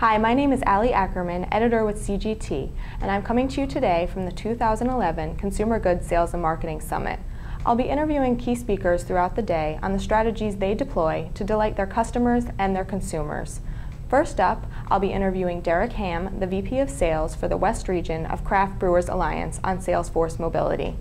Hi, my name is Ali Ackerman, editor with CGT, and I'm coming to you today from the 2011 Consumer Goods Sales and Marketing Summit. I'll be interviewing key speakers throughout the day on the strategies they deploy to delight their customers and their consumers. First up, I'll be interviewing Derek Hahm, the VP of Sales for the West Region of Craft Brewers Alliance on Salesforce Mobility.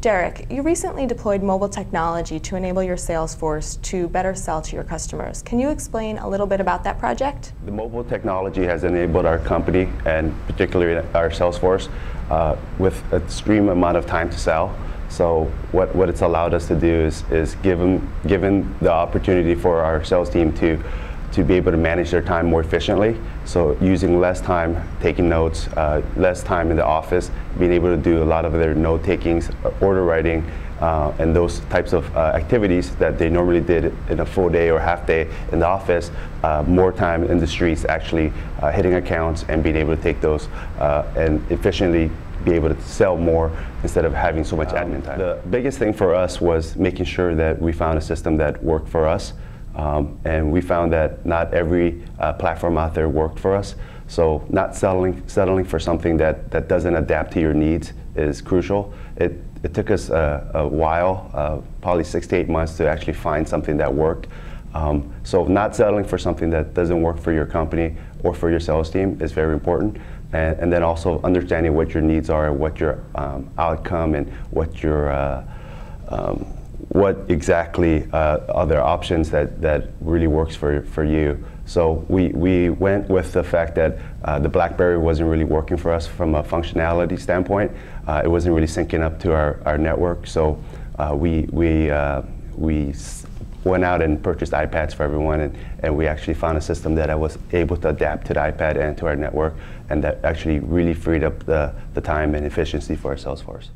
Derek, you recently deployed mobile technology to enable your sales force to better sell to your customers. Can you explain a little bit about that project? The mobile technology has enabled our company, and particularly our sales force, uh, with a extreme amount of time to sell. So what, what it's allowed us to do is, is given, given the opportunity for our sales team to to be able to manage their time more efficiently. So using less time taking notes, uh, less time in the office, being able to do a lot of their note takings, uh, order writing, uh, and those types of uh, activities that they normally did in a full day or half day in the office, uh, more time in the streets actually uh, hitting accounts and being able to take those and efficiently be able to sell more instead of having so much um, admin time. The biggest thing for us was making sure that we found a system that worked for us. Um, and we found that not every uh, platform out there worked for us. So not settling, settling for something that, that doesn't adapt to your needs is crucial. It, it took us a, a while, uh, probably six to eight months to actually find something that worked. Um, so not settling for something that doesn't work for your company or for your sales team is very important. And, and then also understanding what your needs are, what your um, outcome and what your uh, um, what exactly uh, are there options that, that really works for, for you. So we, we went with the fact that uh, the BlackBerry wasn't really working for us from a functionality standpoint. Uh, it wasn't really syncing up to our, our network. So uh, we, we, uh, we went out and purchased iPads for everyone, and, and we actually found a system that I was able to adapt to the iPad and to our network, and that actually really freed up the, the time and efficiency for our sales force.